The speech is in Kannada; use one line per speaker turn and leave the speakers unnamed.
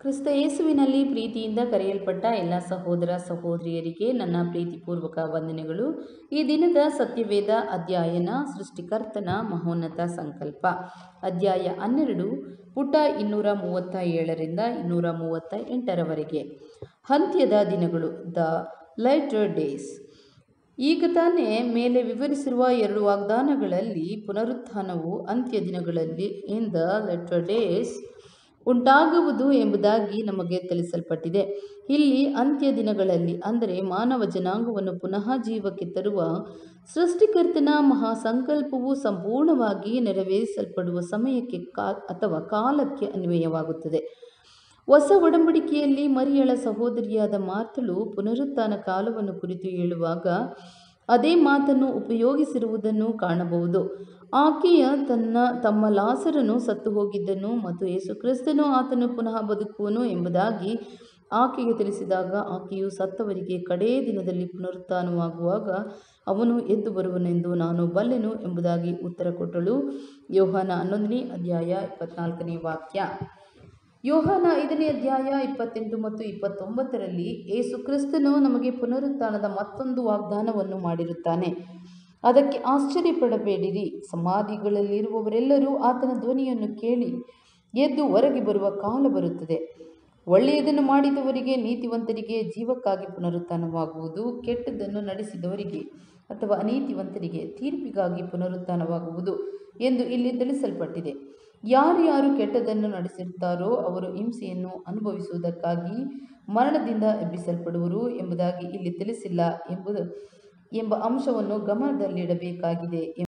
ಕ್ರಿಸ್ತ ಯೇಸುವಿನಲ್ಲಿ ಪ್ರೀತಿಯಿಂದ ಕರೆಯಲ್ಪಟ್ಟ ಎಲ್ಲ ಸಹೋದರ ಸಹೋದರಿಯರಿಗೆ ನನ್ನ ಪ್ರೀತಿಪೂರ್ವಕ ವಂದನೆಗಳು. ಈ ದಿನದ ಸತ್ಯವೇದ ಅಧ್ಯಯನ, ಸೃಷ್ಟಿಕರ್ತನ ಮಹೋನ್ನತ ಸಂಕಲ್ಪ. ಅಧ್ಯಾಯ ಹನ್ನೆರಡು, ಪುಟ ಇನ್ನೂರ ಮೂವತ್ತ ಏಳರಿಂದ ಇನ್ನೂರ ಮೂವತ್ತ ಎಂಟರವರೆಗೆ ಅಂತ್ಯದ ದಿನಗಳು, ದ ಲೈಟರ್ ಡೇಸ್. ಈಗ ತಾನೇ ಮೇಲೆ ವಿವರಿಸಿರುವ ಎರಡು ವಾಗ್ದಾನಗಳಲ್ಲಿ ಪುನರುತ್ಥಾನವು ಅಂತ್ಯ ದಿನಗಳಲ್ಲಿ, ಇನ್ ದ ಲೆಟರ್ ಡೇಸ್. ಉಂಟಾಗುವುದು ಎಂಬುದಾಗಿ ನಮಗೆ ತಿಳಿಸಲ್ಪಟ್ಟಿದೆ. ಇಲ್ಲಿ ಅಂತ್ಯ ದಿನಗಳಲ್ಲಿ, ಅಂದರೆ ಮಾನವ ಜನಾಂಗವನ್ನು ಪುನಃ ಜೀವಕ್ಕೆ ತರುವ ಸೃಷ್ಟಿಕರ್ತನ ಮಹಾ ಸಂಕಲ್ಪವು ಸಂಪೂರ್ಣವಾಗಿ ನೆರವೇರಿಸಲ್ಪಡುವ ಸಮಯಕ್ಕೆ ಕಾ, ಅಥವಾ ಕಾಲಕ್ಕೆ ಅನ್ವಯವಾಗುತ್ತದೆ. ಹೊಸ ಒಡಂಬಡಿಕೆಯಲ್ಲಿ ಮರಿಯಳ ಸಹೋದರಿಯಾದ ಮಾತಳು ಪುನರುತ್ಥಾನ ಕಾಲವನ್ನು ಕುರಿತು ಹೇಳುವಾಗ ಅದೇ ಮಾತನ್ನು ಉಪಯೋಗಿಸಿರುವುದನ್ನು ಕಾಣಬಹುದು. ಆಕೆಯ ತನ್ನ, ತಮ್ಮ ಲಾಸರನು ಸತ್ತು ಹೋಗಿದ್ದನು ಮತ್ತು ಯೇಸುಕ್ರಿಸ್ತನು ಆತನು ಪುನಃ ಬದುಕುವನು ಎಂಬುದಾಗಿ ಆಕೆಗೆ ತಿಳಿಸಿದಾಗ ಆಕೆಯು ಸತ್ತವರಿಗೆ ಕಡೇ ದಿನದಲ್ಲಿ ಪುನರುತ್ಥಾನವಾಗುವಾಗ ಅವನು ಎದ್ದು ಬರುವನೆಂದು ನಾನು ಬಲ್ಲೆನು ಎಂಬುದಾಗಿ ಉತ್ತರ ಕೊಟ್ಟಳು. ಯೋಹಾನ ಹನ್ನೊಂದನೇ ಅಧ್ಯಾಯ ಇಪ್ಪತ್ನಾಲ್ಕನೇ ವಾಕ್ಯ. ಯೋಹಾನ ಐದನೇ ಅಧ್ಯಾಯ ಇಪ್ಪತ್ತೆಂಟು ಮತ್ತು ಇಪ್ಪತ್ತೊಂಬತ್ತರಲ್ಲಿ ಏಸು ಕ್ರಿಸ್ತನು ನಮಗೆ ಪುನರುತ್ಥಾನದ ಮತ್ತೊಂದು ವಾಗ್ದಾನವನ್ನು ಮಾಡಿರುತ್ತಾನೆ. ಅದಕ್ಕೆ ಆಶ್ಚರ್ಯಪಡಬೇಡಿರಿ. ಸಮಾಧಿಗಳಲ್ಲಿರುವವರೆಲ್ಲರೂ ಆತನ ಧ್ವನಿಯನ್ನು ಕೇಳಿ ಎದ್ದು ಹೊರಗೆ ಬರುವ ಕಾಲ ಬರುತ್ತದೆ. ಒಳ್ಳೆಯದನ್ನು ಮಾಡಿದವರಿಗೆ, ನೀತಿವಂತರಿಗೆ, ಜೀವಕ್ಕಾಗಿ ಪುನರುತ್ಥಾನವಾಗುವುದು, ಕೆಟ್ಟದ್ದನ್ನು ನಡೆಸಿದವರಿಗೆ ಅಥವಾ ಅನೀತಿವಂತರಿಗೆ ತೀರ್ಪಿಗಾಗಿ ಪುನರುತ್ಥಾನವಾಗುವುದು ಎಂದು ಇಲ್ಲಿ ತಿಳಿಸಲ್ಪಟ್ಟಿದೆ. ಯಾರು ಯಾರು ಕೆಟ್ಟದನ್ನು ನಡೆಸಿರುತ್ತಾರೋ ಅವರು ಹಿಂಸೆಯನ್ನು ಅನುಭವಿಸುವುದಕ್ಕಾಗಿ ಮರಣದಿಂದ ಎಬ್ಬಿಸಲ್ಪಡುವರು ಎಂಬುದಾಗಿ ಇಲ್ಲಿ ತಿಳಿಸಿಲ್ಲ ಎಂಬುದು ಎಂಬ ಅಂಶವನ್ನು ಗಮನದಲ್ಲಿಡಬೇಕಾಗಿದೆ